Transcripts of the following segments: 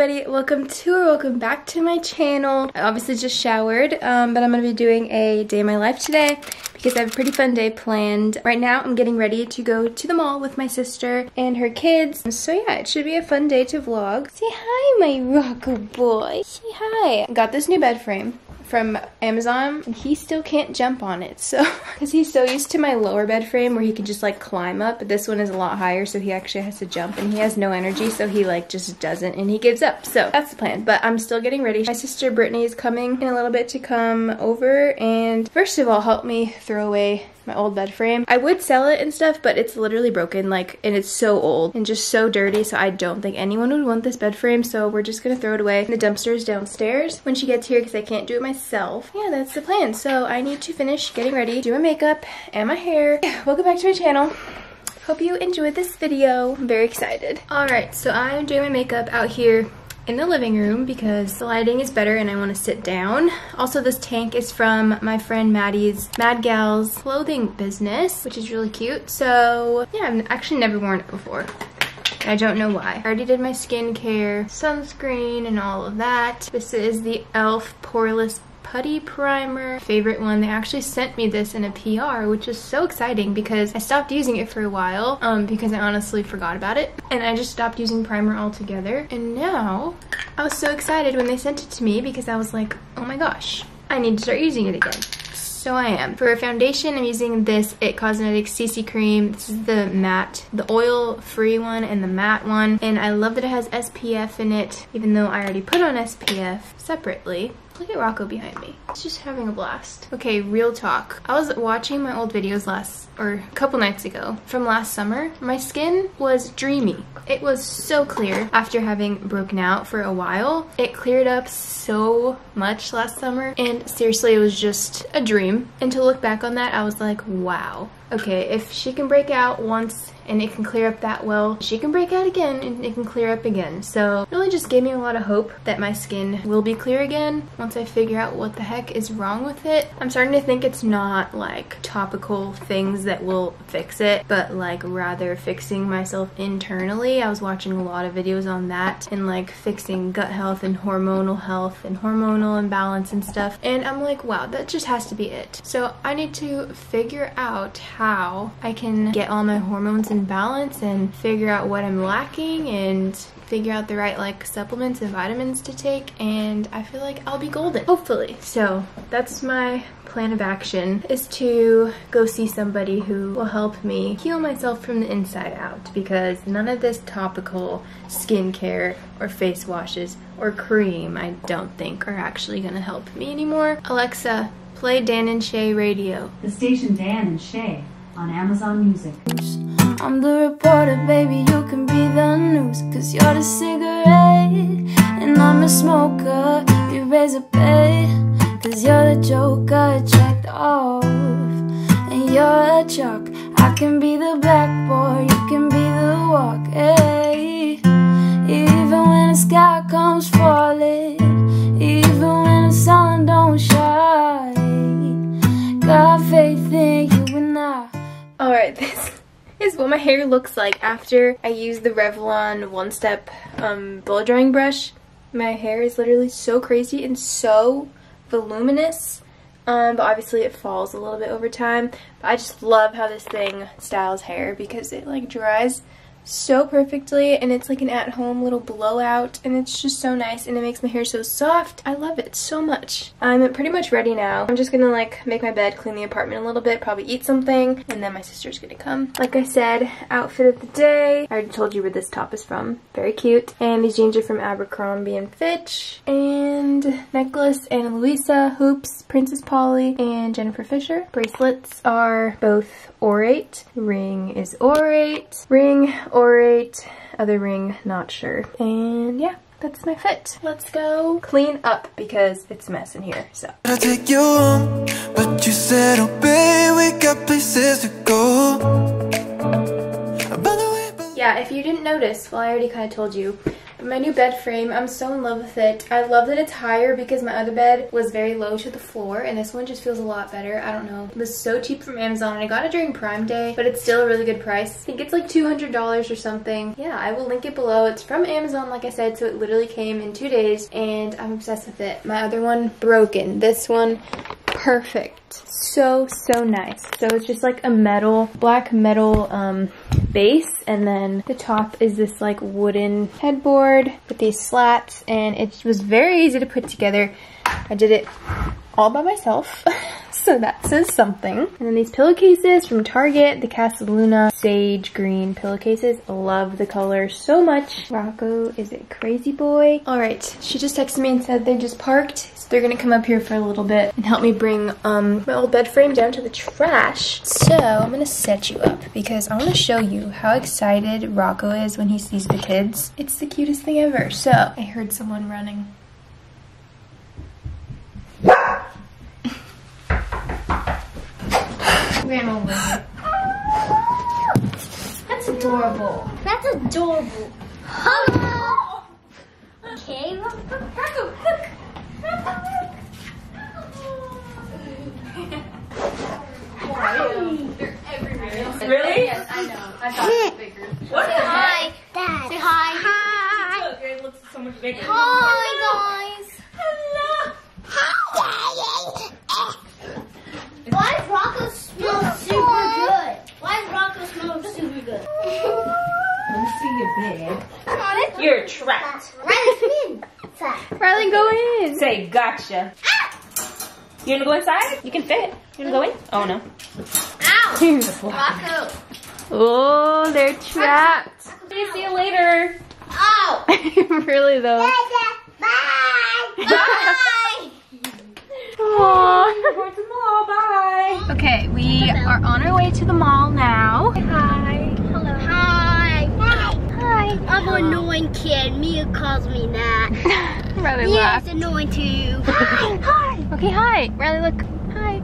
everybody, welcome to or welcome back to my channel. I obviously just showered, um, but I'm going to be doing a day in my life today because I have a pretty fun day planned. Right now I'm getting ready to go to the mall with my sister and her kids. So yeah, it should be a fun day to vlog. Say hi my Rocco boy. Say hi. Got this new bed frame from Amazon and he still can't jump on it. So because he's so used to my lower bed frame where he can just like climb up but this one is a lot higher so he actually has to jump and he has no energy so he like just doesn't and he gives up. So that's the plan. But I'm still getting ready. My sister Brittany is coming in a little bit to come over and first of all help me throw away my old bed frame. I would sell it and stuff, but it's literally broken, like, and it's so old and just so dirty, so I don't think anyone would want this bed frame, so we're just gonna throw it away. in The dumpster is downstairs when she gets here because I can't do it myself. Yeah, that's the plan. So I need to finish getting ready, do my makeup and my hair. Welcome back to my channel. Hope you enjoyed this video. I'm very excited. Alright, so I'm doing my makeup out here in the living room because the lighting is better and I want to sit down. Also, this tank is from my friend Maddie's Mad Gals clothing business, which is really cute. So yeah, I've actually never worn it before. I don't know why. I already did my skincare, sunscreen, and all of that. This is the e.l.f. Poreless putty primer favorite one they actually sent me this in a pr which is so exciting because i stopped using it for a while um, because i honestly forgot about it and i just stopped using primer altogether and now i was so excited when they sent it to me because i was like oh my gosh i need to start using it again so I am. For a foundation, I'm using this IT Cosmetics CC Cream. This is the matte, the oil-free one and the matte one. And I love that it has SPF in it, even though I already put on SPF separately. Look at Rocco behind me. Just having a blast. Okay, real talk. I was watching my old videos last, or a couple nights ago, from last summer. My skin was dreamy. It was so clear after having broken out for a while. It cleared up so much last summer, and seriously, it was just a dream. And to look back on that, I was like, wow. Okay, if she can break out once and it can clear up that well. She can break out again and it can clear up again. So really just gave me a lot of hope that my skin will be clear again once I figure out what the heck is wrong with it. I'm starting to think it's not like topical things that will fix it, but like rather fixing myself internally. I was watching a lot of videos on that and like fixing gut health and hormonal health and hormonal imbalance and stuff. And I'm like, wow, that just has to be it. So I need to figure out how I can get all my hormones in balance and figure out what I'm lacking and figure out the right like supplements and vitamins to take and I feel like I'll be golden hopefully. So that's my plan of action is to go see somebody who will help me heal myself from the inside out because none of this topical skincare or face washes or cream I don't think are actually gonna help me anymore. Alexa play Dan and Shay radio. The station Dan and Shay on Amazon Music. I'm the reporter, baby, you can be the news. Cause you're the cigarette And I'm a smoker, you raise a bed Cause you're the joker, checked off. And you're a truck. I can be the blackboard, you can be the walk hey. Even when the sky comes falling Even when the sun don't shine Alright, this is what my hair looks like after I use the Revlon One Step um, blow drying brush. My hair is literally so crazy and so voluminous. Um, but obviously it falls a little bit over time. But I just love how this thing styles hair because it like dries so perfectly and it's like an at-home little blowout and it's just so nice and it makes my hair so soft. I love it so much. I'm pretty much ready now. I'm just gonna like make my bed, clean the apartment a little bit, probably eat something and then my sister's gonna come. Like I said, outfit of the day. I already told you where this top is from. Very cute. And these jeans are from Abercrombie and Fitch. And necklace Ana Luisa, hoops, Princess Polly, and Jennifer Fisher. Bracelets are both Aurate. Ring is Aurate. Ring, Aurate. Other ring, not sure. And yeah that's my fit. Let's go clean up because it's a mess in here, so. I take you home, but you said, oh babe, we got places to go. Yeah, if you didn't notice, well I already kind of told you, my new bed frame. I'm so in love with it. I love that it's higher because my other bed was very low to the floor and this one just feels a lot better. I don't know. It was so cheap from Amazon and I got it during Prime Day, but it's still a really good price. I think it's like $200 or something. Yeah, I will link it below. It's from Amazon, like I said, so it literally came in two days and I'm obsessed with it. My other one, broken. This one, perfect. So, so nice. So it's just like a metal, black metal um, base and then the top is this like wooden headboard with these slats and it was very easy to put together. I did it all by myself. so that says something. And then these pillowcases from Target, the Casa Luna Sage Green pillowcases. Love the color so much. Rocco is a crazy boy. All right, she just texted me and said they just parked. So they're gonna come up here for a little bit and help me bring um, my old bed frame down to the trash. So I'm gonna set you up because I wanna show you how excited Rocco is when he sees the kids. It's the cutest thing ever. So I heard someone running. Ran over it. That's adorable. That's adorable. okay, look, look, look, look. Really? Yes, I know. I thought it was bigger. What? Say hi. Dad. Say hi. Hi. Look, it looks so much bigger. Hi, guys. Hello. Why does Rocco smell super good? Why does Rocco smell super good? Let me see your bed. Riley, come in. Riley, go in. Say gotcha. Ah! You wanna go inside? You can fit. You wanna go in? Oh no. Ow. Oh, they're trapped. See you later. Ow. Oh! really though. Bye. Bye. Aww. Going to. Bye. Okay, we are on our way to the mall now. Hi. Hello. Hi. Hi. I'm an annoying kid. Mia calls me that. Riley Mia's laughed. annoying too. Hi. Hi. Okay, hi. Riley, look. Hi.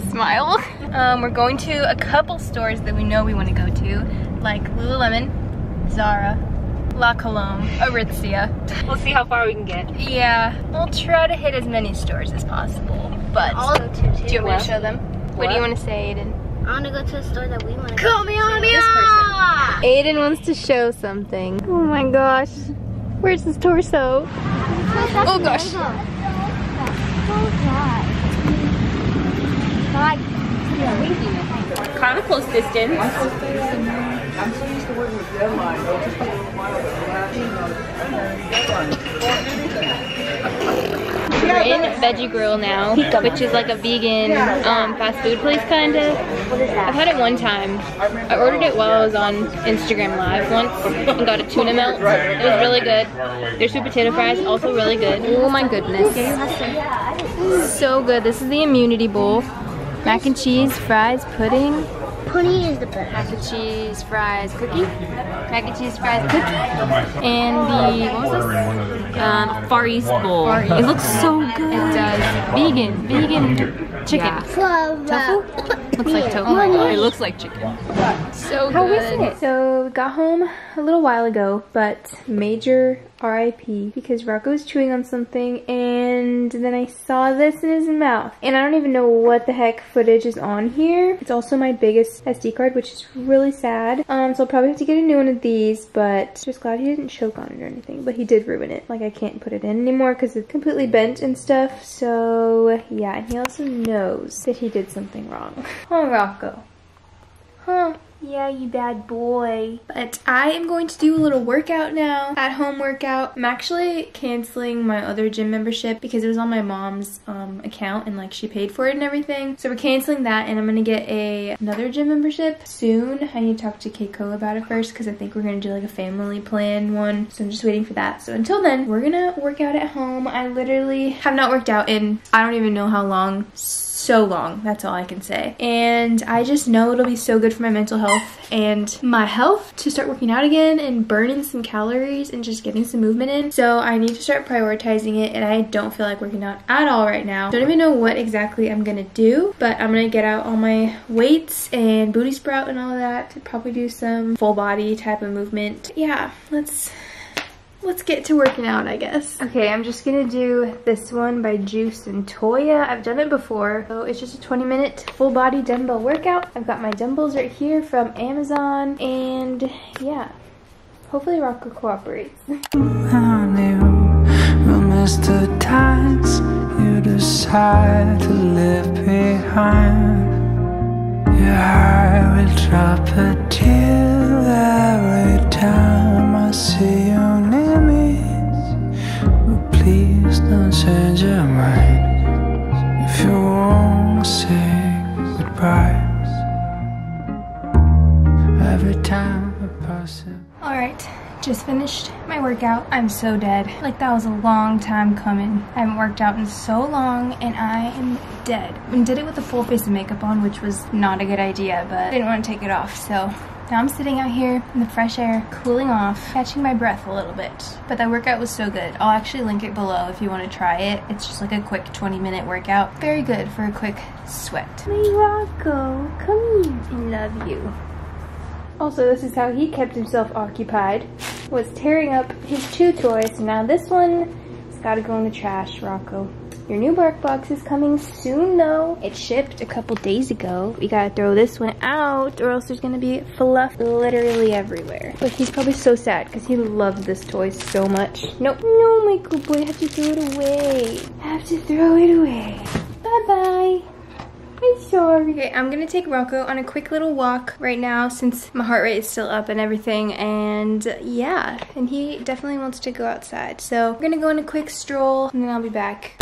Smile. Um, we're going to a couple stores that we know we want to go to, like Lululemon, Zara, La Colombe, Aritzia. We'll see how far we can get. Yeah, we'll try to hit as many stores as possible. But Also, too, too. do you want me to show them? What, do you want to say, Aiden? I want to go to a store that we want to go. Come on, This person. Aiden wants to show something. Oh my gosh. Where's his torso? Oh gosh. Kind of close distance. We're in Veggie Grill now, which is like a vegan um, fast food place kind of. I've had it one time. I ordered it while I was on Instagram Live once and got a tuna melt. It was really good. Their sweet potato fries also really good. Oh my goodness. So good. This is the immunity bowl. Mac and cheese, fries, pudding, Pudding is the best. mac and cheese, fries, cookie, mac and cheese, fries, cookie, and the, what was this? Um, Far East Bowl. It looks so good. It does. Vegan, vegan chicken. Tofu? Looks like tofu. It looks like chicken. So good. So we got home a little while ago, but major RIP because Rocco was chewing on something and then I saw this in his mouth. And I don't even know what the heck footage is on here. It's also my biggest SD card, which is really sad. Um, so I'll probably have to get a new one of these, but just glad he didn't choke on it or anything. But he did ruin it. Like I can't put it in anymore because it's completely bent and stuff. So yeah, and he also knows that he did something wrong. Oh, Rocco. Huh. Yeah, you bad boy. But I am going to do a little workout now, at home workout. I'm actually canceling my other gym membership because it was on my mom's um, account and like she paid for it and everything. So we're canceling that and I'm gonna get a another gym membership soon. I need to talk to Keiko about it first because I think we're gonna do like a family plan one. So I'm just waiting for that. So until then, we're gonna work out at home. I literally have not worked out in I don't even know how long so long. That's all I can say. And I just know it'll be so good for my mental health and my health to start working out again and burning some calories and just getting some movement in. So I need to start prioritizing it and I don't feel like working out at all right now. Don't even know what exactly I'm gonna do, but I'm gonna get out all my weights and booty sprout and all of that probably do some full body type of movement. Yeah, let's let's get to working out, I guess. Okay, I'm just gonna do this one by Juice and Toya. I've done it before. So it's just a 20 minute full body dumbbell workout. I've got my dumbbells right here from Amazon and yeah, hopefully Rocco cooperates. the times you decide to leave behind. Your heart will drop a tear finished my workout. I'm so dead. Like that was a long time coming. I haven't worked out in so long and I am dead. And did it with a full face of makeup on, which was not a good idea, but I didn't want to take it off, so now I'm sitting out here in the fresh air, cooling off, catching my breath a little bit. But that workout was so good. I'll actually link it below if you want to try it. It's just like a quick 20 minute workout. Very good for a quick sweat. My Rocco, come here. I love you. Also, this is how he kept himself occupied. Was tearing up his chew toys. Now this one has got to go in the trash, Rocco. Your new bark box is coming soon though. It shipped a couple days ago. We gotta throw this one out or else there's gonna be fluff literally everywhere. But he's probably so sad because he loved this toy so much. Nope. No, my good boy, I have to throw it away. I have to throw it away. Bye-bye. I'm sorry. Okay, I'm gonna take Rocco on a quick little walk right now since my heart rate is still up and everything. And yeah, and he definitely wants to go outside. So we're gonna go on a quick stroll and then I'll be back.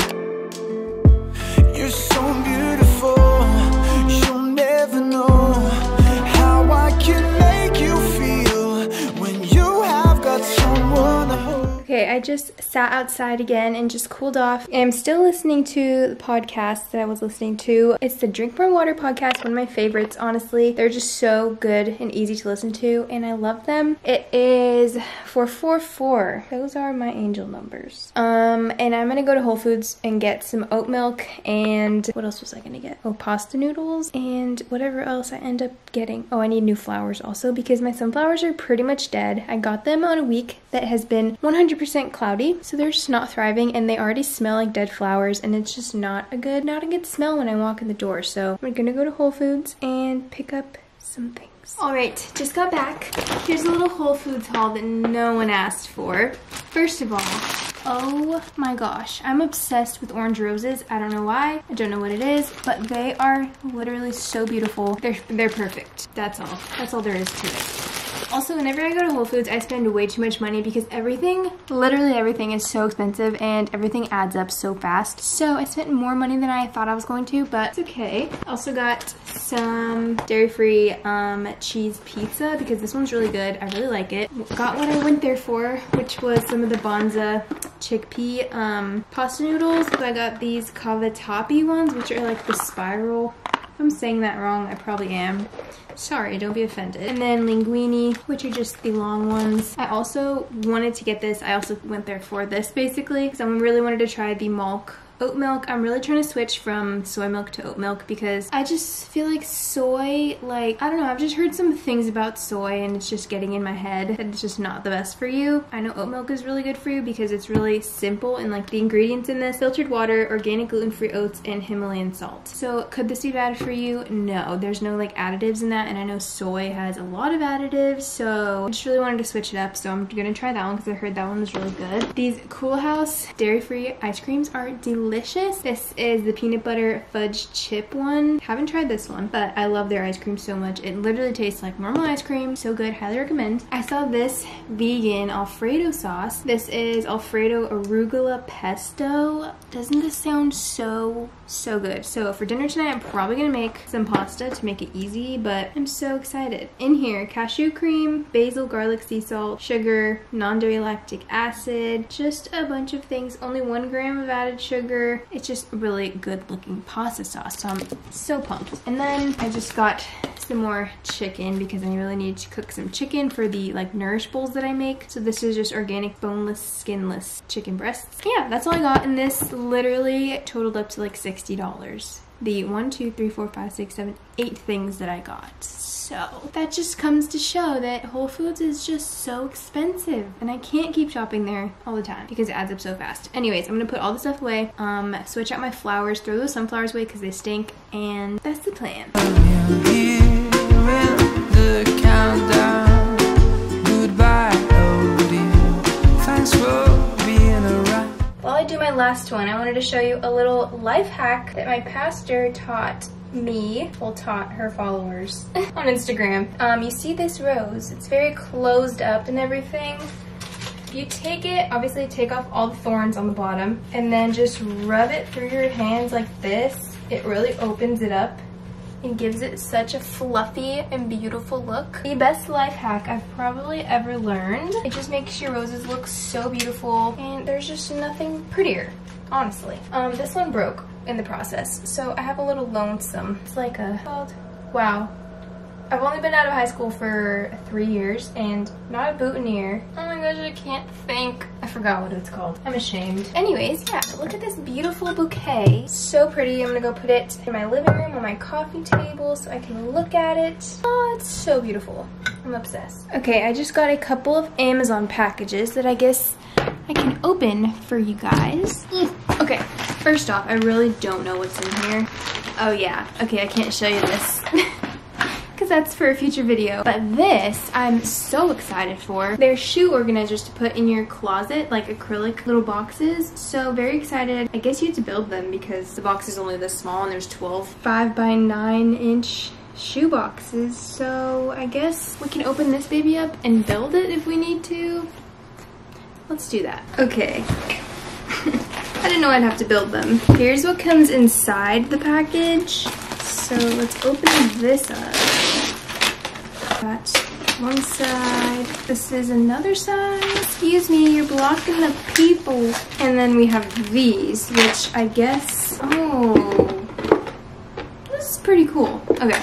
Okay, I just sat outside again and just cooled off. I'm still listening to the podcast that I was listening to. It's the Drink More Water podcast, one of my favorites, honestly. They're just so good and easy to listen to, and I love them. It is 444. Those are my angel numbers. Um, and I'm gonna go to Whole Foods and get some oat milk and what else was I gonna get? Oh, pasta noodles and whatever else I end up getting. Oh, I need new flowers also because my sunflowers are pretty much dead. I got them on a week that has been 100% cloudy, so they're just not thriving and they already smell like dead flowers and it's just not a good, not a good smell when I walk in the door. So we're gonna go to Whole Foods and pick up some things. All right, just got back. Here's a little Whole Foods haul that no one asked for. First of all, oh my gosh, I'm obsessed with orange roses. I don't know why, I don't know what it is, but they are literally so beautiful. They're, they're perfect, that's all. That's all there is to it. Also, whenever I go to Whole Foods, I spend way too much money because everything, literally everything is so expensive and everything adds up so fast. So I spent more money than I thought I was going to, but it's okay. Also got some dairy-free um, cheese pizza because this one's really good. I really like it. Got what I went there for, which was some of the Banza chickpea um, pasta noodles. So I got these cavatappi ones, which are like the spiral if I'm saying that wrong, I probably am. Sorry, don't be offended. And then linguine, which are just the long ones. I also wanted to get this. I also went there for this basically because I really wanted to try the Malk oat milk. I'm really trying to switch from soy milk to oat milk because i just feel like soy like i don't know i've just heard some things about soy and it's just getting in my head that it's just not the best for you. I know oat milk is really good for you because it's really simple and like the ingredients in this filtered water organic gluten-free oats and himalayan salt. So could this be bad for you? No. There's no like additives in that and i know soy has a lot of additives so i just really wanted to switch it up so i'm gonna try that one because i heard that one was really good. These Coolhaus dairy-free ice creams are delicious delicious. This is the peanut butter fudge chip one. Haven't tried this one, but I love their ice cream so much. It literally tastes like normal ice cream. So good, highly recommend. I saw this vegan Alfredo sauce. This is Alfredo arugula pesto. Doesn't this sound so so good. So for dinner tonight, I'm probably gonna make some pasta to make it easy, but I'm so excited. In here, cashew cream, basil, garlic, sea salt, sugar, non-dairy lactic acid, just a bunch of things. Only one gram of added sugar. It's just a really good looking pasta sauce, so I'm so pumped. And then I just got some more chicken because I really need to cook some chicken for the like nourish bowls that I make. So this is just organic boneless, skinless chicken breasts. Yeah, that's all I got. And this literally totaled up to like $60. The one, two, three, four, five, six, seven, eight things that I got. So that just comes to show that Whole Foods is just so expensive and I can't keep shopping there all the time because it adds up so fast. Anyways, I'm gonna put all the stuff away, um, switch out my flowers, throw those sunflowers away because they stink, and that's the plan. Last one, I wanted to show you a little life hack that my pastor taught me, well taught her followers on Instagram. Um, you see this rose, it's very closed up and everything. You take it, obviously take off all the thorns on the bottom and then just rub it through your hands like this. It really opens it up and gives it such a fluffy and beautiful look. The best life hack I've probably ever learned. It just makes your roses look so beautiful and there's just nothing prettier, honestly. Um, this one broke in the process, so I have a little lonesome. It's like a called, wow. I've only been out of high school for three years and not a boutonniere. Oh my gosh, I can't think. I forgot what it's called. I'm ashamed. Anyways, yeah, look at this beautiful bouquet. So pretty. I'm gonna go put it in my living room on my coffee table so I can look at it. Oh, it's so beautiful. I'm obsessed. Okay, I just got a couple of Amazon packages that I guess I can open for you guys. Mm. Okay, first off, I really don't know what's in here. Oh yeah, okay, I can't show you this. because that's for a future video. But this, I'm so excited for. They're shoe organizers to put in your closet, like acrylic little boxes. So very excited. I guess you have to build them because the box is only this small and there's 12 5 by 9 inch shoe boxes. So I guess we can open this baby up and build it if we need to. Let's do that. Okay. I didn't know I'd have to build them. Here's what comes inside the package. So let's open this up. Got one side. This is another side. Excuse me, you're blocking the people. And then we have these, which I guess, oh, this is pretty cool. Okay.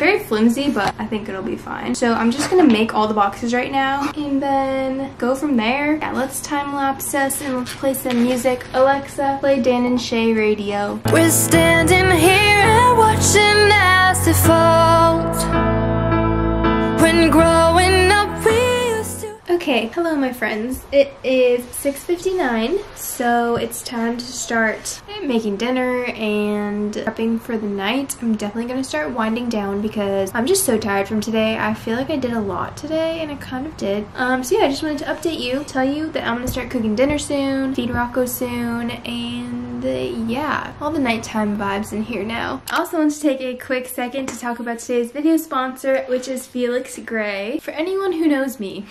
Very flimsy, but I think it'll be fine. So I'm just gonna make all the boxes right now and then go from there. Yeah, let's time lapse us and let's play some music. Alexa, play Dan and Shay radio. We're standing here and watching asphalt. When growing Okay, hello my friends. It is 6.59, so it's time to start making dinner and prepping for the night. I'm definitely gonna start winding down because I'm just so tired from today. I feel like I did a lot today, and I kind of did. Um, so yeah, I just wanted to update you, tell you that I'm gonna start cooking dinner soon, feed Rocco soon, and uh, yeah, all the nighttime vibes in here now. I also want to take a quick second to talk about today's video sponsor, which is Felix Gray. For anyone who knows me,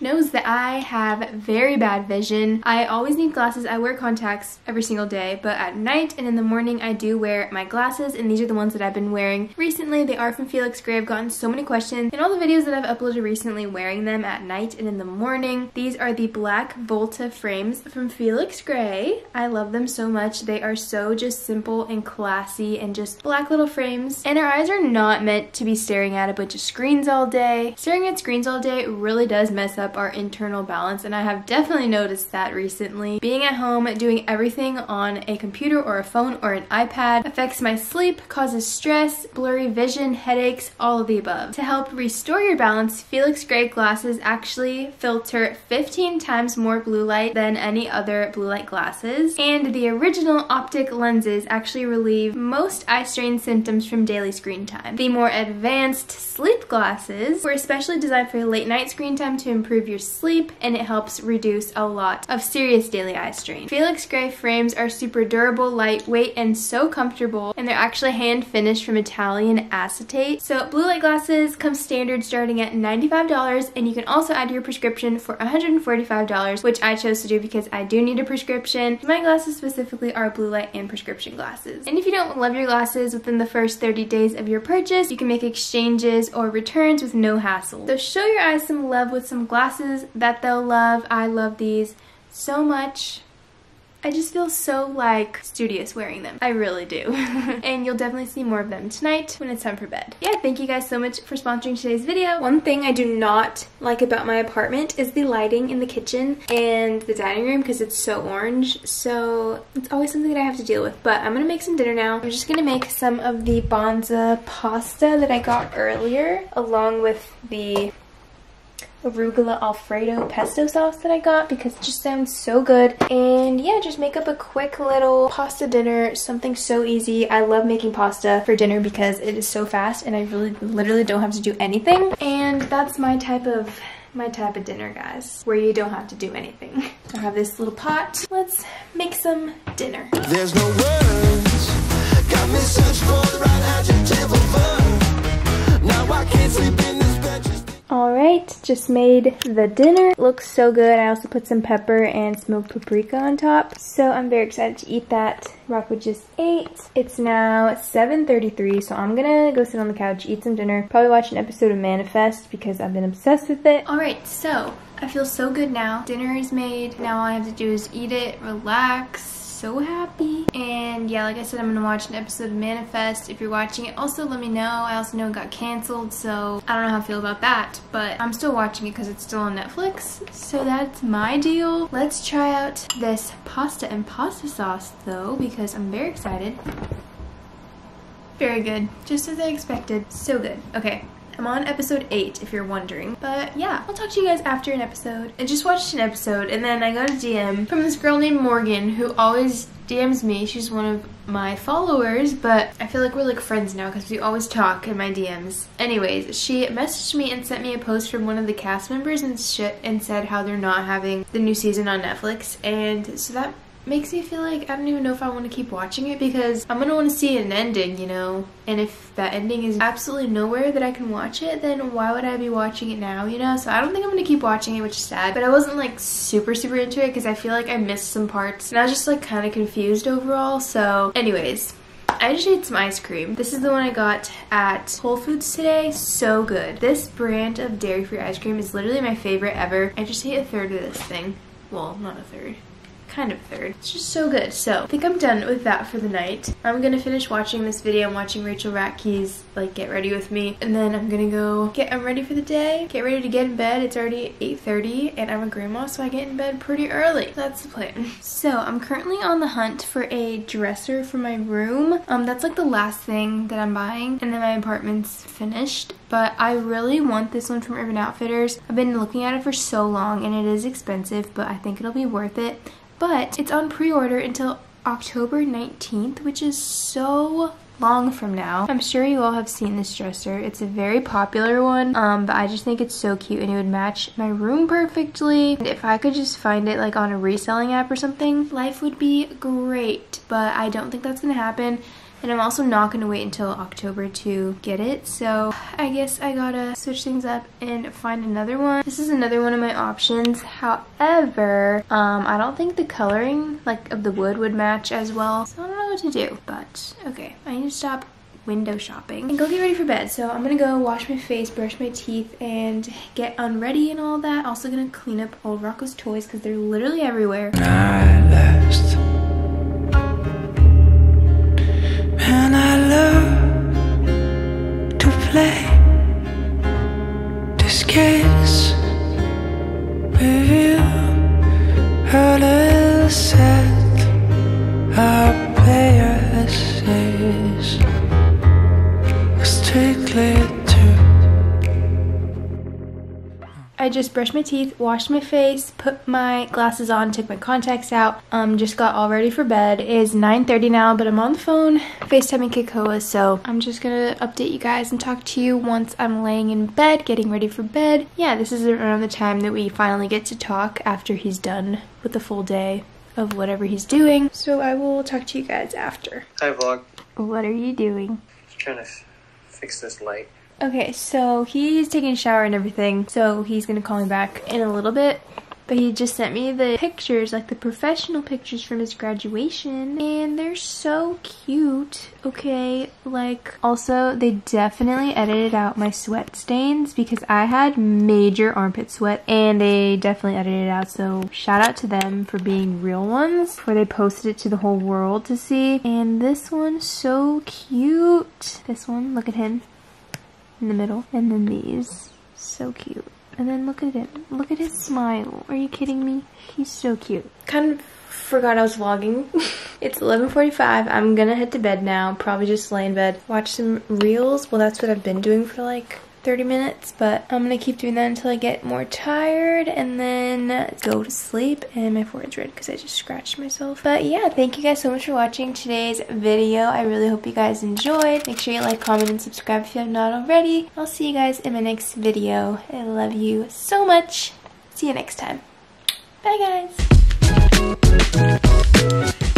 knows that I have very bad vision. I always need glasses. I wear contacts every single day, but at night and in the morning I do wear my glasses and these are the ones that I've been wearing recently. They are from Felix Gray. I've gotten so many questions in all the videos that I've uploaded recently wearing them at night and in the morning. These are the black Volta frames from Felix Gray. I love them so much. They are so just simple and classy and just black little frames. And our eyes are not meant to be staring at a bunch of screens all day. Staring at screens all day really does mess up our internal balance and I have definitely noticed that recently. Being at home, doing everything on a computer or a phone or an iPad affects my sleep, causes stress, blurry vision, headaches, all of the above. To help restore your balance, Felix Gray glasses actually filter 15 times more blue light than any other blue light glasses and the original optic lenses actually relieve most eye strain symptoms from daily screen time. The more advanced sleep glasses were especially designed for late night screen time to improve improve your sleep and it helps reduce a lot of serious daily eye strain. Felix Gray frames are super durable, lightweight, and so comfortable and they're actually hand finished from Italian acetate. So blue light glasses come standard starting at $95 and you can also add your prescription for $145 which I chose to do because I do need a prescription. My glasses specifically are blue light and prescription glasses. And if you don't love your glasses within the first 30 days of your purchase, you can make exchanges or returns with no hassle. So show your eyes some love with some glasses that they'll love. I love these so much. I just feel so like studious wearing them. I really do. and you'll definitely see more of them tonight when it's time for bed. Yeah, thank you guys so much for sponsoring today's video. One thing I do not like about my apartment is the lighting in the kitchen and the dining room because it's so orange. So it's always something that I have to deal with. But I'm gonna make some dinner now. I'm just gonna make some of the Banza pasta that I got earlier along with the arugula alfredo pesto sauce that I got because it just sounds so good. And yeah, just make up a quick little pasta dinner, something so easy. I love making pasta for dinner because it is so fast and I really literally don't have to do anything. And that's my type of my type of dinner, guys, where you don't have to do anything. I have this little pot. Let's make some dinner. There's no words. Got me for the right adjective of verb. Now I can't sleep in Alright, just made the dinner. Looks so good. I also put some pepper and smoked paprika on top. So I'm very excited to eat that. Rocco just ate. It's now 7.33, so I'm gonna go sit on the couch, eat some dinner, probably watch an episode of Manifest because I've been obsessed with it. Alright, so I feel so good now. Dinner is made. Now all I have to do is eat it, relax, so happy. And yeah, like I said, I'm gonna watch an episode of Manifest. If you're watching it, also let me know. I also know it got canceled, so I don't know how I feel about that. But I'm still watching it because it's still on Netflix. So that's my deal. Let's try out this pasta and pasta sauce though, because I'm very excited. Very good, just as I expected. So good. Okay, I'm on episode 8 if you're wondering. But yeah, I'll talk to you guys after an episode. I just watched an episode and then I got a DM from this girl named Morgan who always DMs me. She's one of my followers, but I feel like we're like friends now because we always talk in my DMs. Anyways, she messaged me and sent me a post from one of the cast members and shit and said how they're not having the new season on Netflix. And so that makes me feel like I don't even know if I want to keep watching it because I'm going to want to see an ending, you know? And if that ending is absolutely nowhere that I can watch it, then why would I be watching it now, you know? So I don't think I'm going to keep watching it, which is sad. But I wasn't like super, super into it because I feel like I missed some parts. And I was just like kind of confused overall. So anyways, I just ate some ice cream. This is the one I got at Whole Foods today. So good. This brand of dairy-free ice cream is literally my favorite ever. I just ate a third of this thing. Well, not a third kind of third. It's just so good. So I think I'm done with that for the night. I'm gonna finish watching this video. I'm watching Rachel Ratke's like get ready with me and then I'm gonna go get I'm ready for the day, get ready to get in bed. It's already 8.30 and I'm a grandma so I get in bed pretty early. That's the plan. So I'm currently on the hunt for a dresser for my room. Um, That's like the last thing that I'm buying and then my apartment's finished but I really want this one from Urban Outfitters. I've been looking at it for so long and it is expensive but I think it'll be worth it but it's on pre-order until October 19th, which is so long from now. I'm sure you all have seen this dresser. It's a very popular one, um, but I just think it's so cute and it would match my room perfectly. And if I could just find it like on a reselling app or something, life would be great, but I don't think that's gonna happen. And I'm also not going to wait until October to get it. So I guess I gotta switch things up and find another one. This is another one of my options. However, um, I don't think the coloring like of the wood would match as well. So I don't know what to do. But okay, I need to stop window shopping and go get ready for bed. So I'm gonna go wash my face, brush my teeth, and get unready and all that. Also gonna clean up old Rocco's toys because they're literally everywhere. Play. This I just brushed my teeth, washed my face, put my glasses on, took my contacts out, um, just got all ready for bed. It is 9.30 now, but I'm on the phone FaceTiming Kikoa, so I'm just gonna update you guys and talk to you once I'm laying in bed, getting ready for bed. Yeah, this is around the time that we finally get to talk after he's done with the full day of whatever he's doing. So I will talk to you guys after. Hi vlog. What are you doing? Just trying to f- fix this light. Okay, so he's taking a shower and everything, so he's gonna call me back in a little bit. But he just sent me the pictures, like the professional pictures from his graduation, and they're so cute. Okay, like, also, they definitely edited out my sweat stains because I had major armpit sweat, and they definitely edited it out, so shout out to them for being real ones, where they posted it to the whole world to see. And this one's so cute. This one, look at him in the middle, and then these. So cute. And then look at him. Look at his smile. Are you kidding me? He's so cute. Kind of forgot I was vlogging. it's 11.45. I'm gonna head to bed now. Probably just lay in bed. Watch some reels. Well, that's what I've been doing for like 30 minutes, but I'm gonna keep doing that until I get more tired and then go to sleep. And my forehead's red because I just scratched myself. But yeah, thank you guys so much for watching today's video. I really hope you guys enjoyed. Make sure you like, comment, and subscribe if you have not already. I'll see you guys in my next video. I love you so much. See you next time. Bye guys.